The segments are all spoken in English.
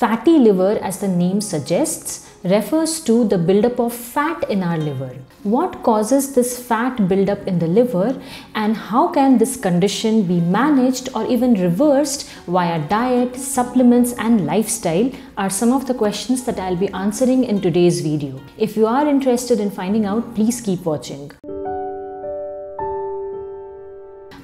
Fatty liver, as the name suggests, refers to the buildup of fat in our liver. What causes this fat buildup in the liver and how can this condition be managed or even reversed via diet, supplements and lifestyle are some of the questions that I'll be answering in today's video. If you are interested in finding out, please keep watching.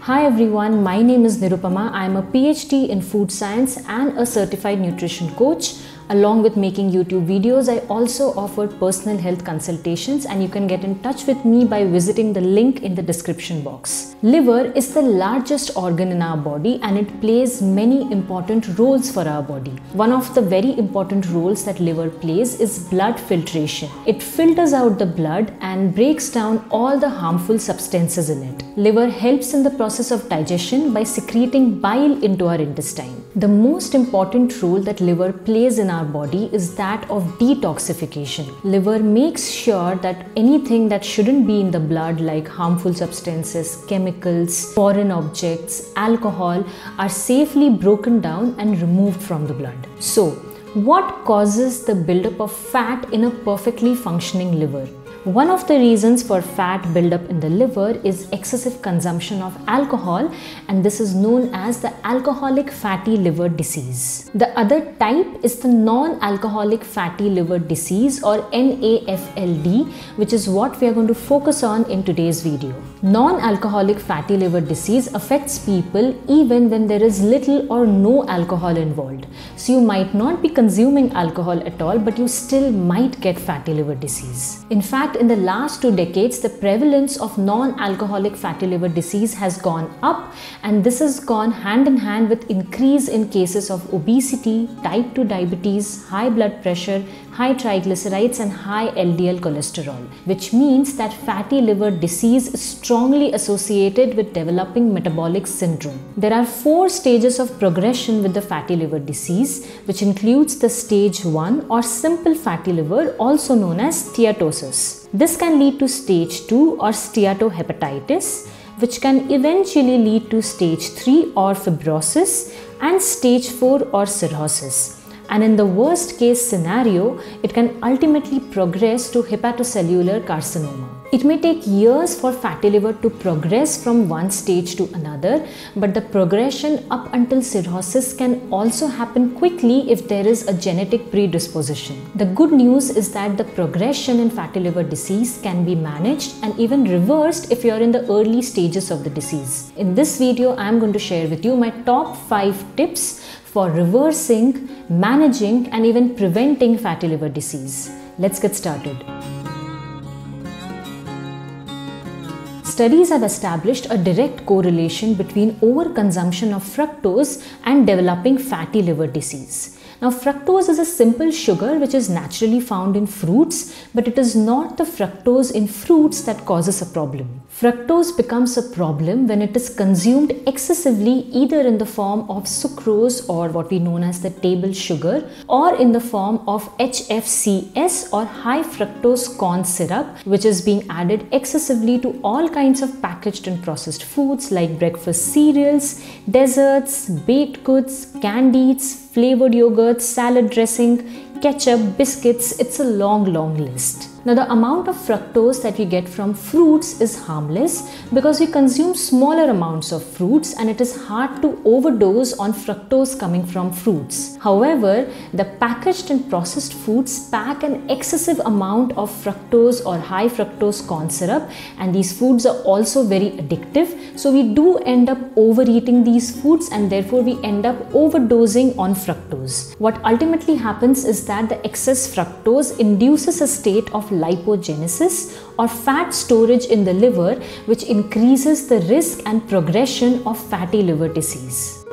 Hi everyone, my name is Nirupama. I am a PhD in food science and a certified nutrition coach. Along with making YouTube videos, I also offer personal health consultations and you can get in touch with me by visiting the link in the description box. Liver is the largest organ in our body and it plays many important roles for our body. One of the very important roles that liver plays is blood filtration. It filters out the blood and breaks down all the harmful substances in it. Liver helps in the process of digestion by secreting bile into our intestine. The most important role that liver plays in our body is that of detoxification. Liver makes sure that anything that shouldn't be in the blood like harmful substances, chemicals, foreign objects, alcohol are safely broken down and removed from the blood. So, what causes the buildup of fat in a perfectly functioning liver? One of the reasons for fat buildup in the liver is excessive consumption of alcohol and this is known as the alcoholic fatty liver disease. The other type is the non-alcoholic fatty liver disease or NAFLD which is what we are going to focus on in today's video. Non-alcoholic fatty liver disease affects people even when there is little or no alcohol involved. So you might not be consuming alcohol at all but you still might get fatty liver disease. In fact, in the last two decades, the prevalence of non-alcoholic fatty liver disease has gone up and this has gone hand in hand with increase in cases of obesity, type 2 diabetes, high blood pressure, high triglycerides and high LDL cholesterol, which means that fatty liver disease is strongly associated with developing metabolic syndrome. There are four stages of progression with the fatty liver disease, which includes the stage 1 or simple fatty liver, also known as steatosis. This can lead to stage 2 or steatohepatitis, which can eventually lead to stage 3 or fibrosis and stage 4 or cirrhosis. And in the worst case scenario, it can ultimately progress to hepatocellular carcinoma. It may take years for fatty liver to progress from one stage to another, but the progression up until cirrhosis can also happen quickly if there is a genetic predisposition. The good news is that the progression in fatty liver disease can be managed and even reversed if you are in the early stages of the disease. In this video, I am going to share with you my top 5 tips for reversing, managing and even preventing fatty liver disease. Let's get started. Studies have established a direct correlation between overconsumption of fructose and developing fatty liver disease. Now, fructose is a simple sugar which is naturally found in fruits, but it is not the fructose in fruits that causes a problem. Fructose becomes a problem when it is consumed excessively either in the form of sucrose or what we know as the table sugar or in the form of HFCS or high fructose corn syrup which is being added excessively to all kinds of packaged and processed foods like breakfast cereals, desserts, baked goods, candies, flavored yogurts, salad dressing, ketchup, biscuits, it's a long, long list. Now the amount of fructose that we get from fruits is harmless because we consume smaller amounts of fruits and it is hard to overdose on fructose coming from fruits. However, the packaged and processed foods pack an excessive amount of fructose or high fructose corn syrup and these foods are also very addictive. So we do end up overeating these foods and therefore we end up overdosing on fructose. What ultimately happens is that the excess fructose induces a state of lipogenesis or fat storage in the liver which increases the risk and progression of fatty liver disease.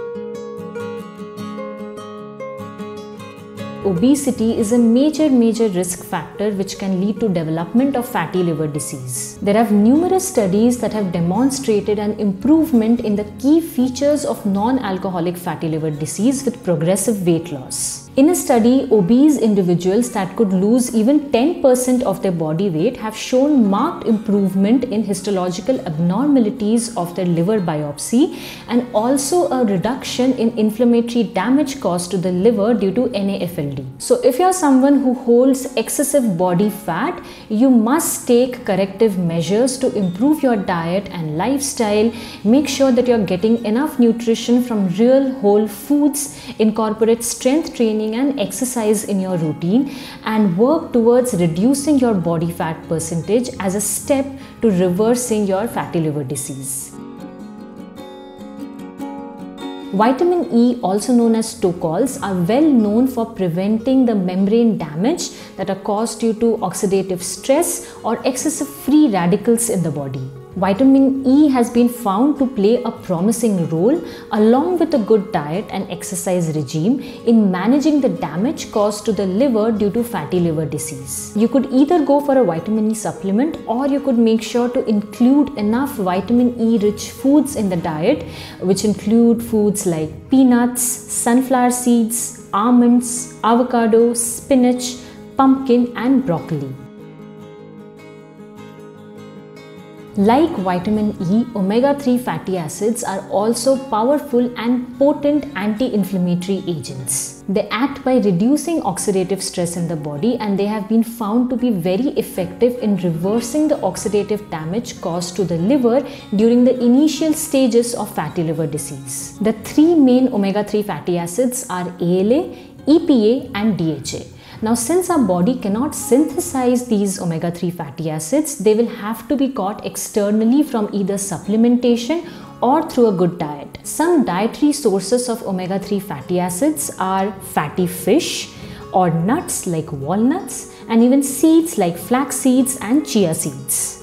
obesity is a major major risk factor which can lead to development of fatty liver disease. There have numerous studies that have demonstrated an improvement in the key features of non-alcoholic fatty liver disease with progressive weight loss. In a study, obese individuals that could lose even 10% of their body weight have shown marked improvement in histological abnormalities of their liver biopsy and also a reduction in inflammatory damage caused to the liver due to NAFLD. So, if you're someone who holds excessive body fat, you must take corrective measures to improve your diet and lifestyle. Make sure that you're getting enough nutrition from real whole foods, incorporate strength training and exercise in your routine and work towards reducing your body fat percentage as a step to reversing your fatty liver disease. Vitamin E, also known as tocols, are well known for preventing the membrane damage that are caused due to oxidative stress or excessive free radicals in the body. Vitamin E has been found to play a promising role along with a good diet and exercise regime in managing the damage caused to the liver due to fatty liver disease. You could either go for a vitamin E supplement or you could make sure to include enough vitamin E rich foods in the diet which include foods like peanuts, sunflower seeds, almonds, avocado, spinach, pumpkin and broccoli. Like vitamin E, omega 3 fatty acids are also powerful and potent anti inflammatory agents. They act by reducing oxidative stress in the body and they have been found to be very effective in reversing the oxidative damage caused to the liver during the initial stages of fatty liver disease. The three main omega 3 fatty acids are ALA, EPA, and DHA. Now, since our body cannot synthesize these omega 3 fatty acids, they will have to be got externally from either supplementation or through a good diet. Some dietary sources of omega 3 fatty acids are fatty fish or nuts like walnuts and even seeds like flax seeds and chia seeds.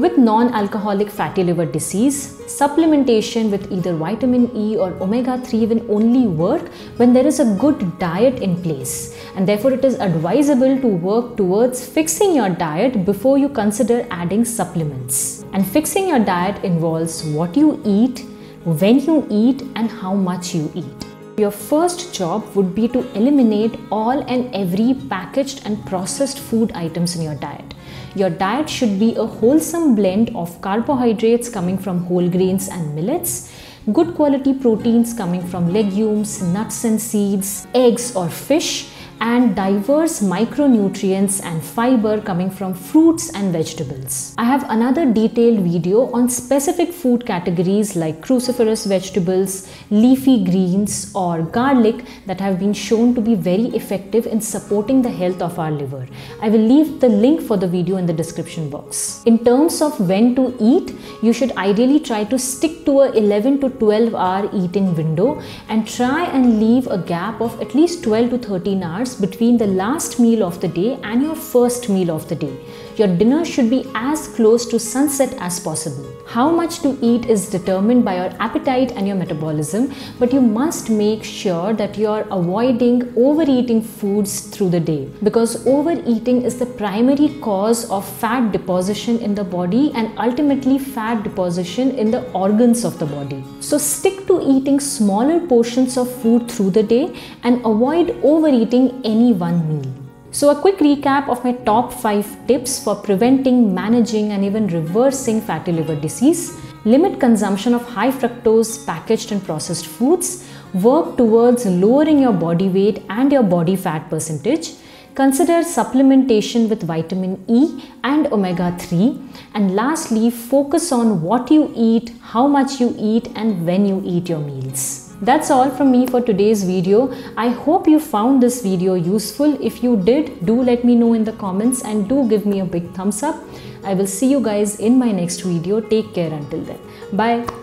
With non-alcoholic fatty liver disease, supplementation with either vitamin E or omega-3 will only work when there is a good diet in place. And therefore it is advisable to work towards fixing your diet before you consider adding supplements. And fixing your diet involves what you eat, when you eat and how much you eat. Your first job would be to eliminate all and every packaged and processed food items in your diet. Your diet should be a wholesome blend of carbohydrates coming from whole grains and millets, good quality proteins coming from legumes, nuts and seeds, eggs or fish, and diverse micronutrients and fiber coming from fruits and vegetables. I have another detailed video on specific food categories like cruciferous vegetables, leafy greens or garlic that have been shown to be very effective in supporting the health of our liver. I will leave the link for the video in the description box. In terms of when to eat, you should ideally try to stick to a 11 to 12 hour eating window and try and leave a gap of at least 12 to 13 hours between the last meal of the day and your first meal of the day. Your dinner should be as close to sunset as possible. How much to eat is determined by your appetite and your metabolism, but you must make sure that you are avoiding overeating foods through the day because overeating is the primary cause of fat deposition in the body and ultimately fat deposition in the organs of the body. So stick to eating smaller portions of food through the day and avoid overeating any one meal. So, a quick recap of my top 5 tips for preventing, managing, and even reversing fatty liver disease. Limit consumption of high fructose packaged and processed foods. Work towards lowering your body weight and your body fat percentage. Consider supplementation with vitamin E and omega 3. And lastly, focus on what you eat, how much you eat, and when you eat your meals. That's all from me for today's video. I hope you found this video useful. If you did, do let me know in the comments and do give me a big thumbs up. I will see you guys in my next video. Take care until then. Bye.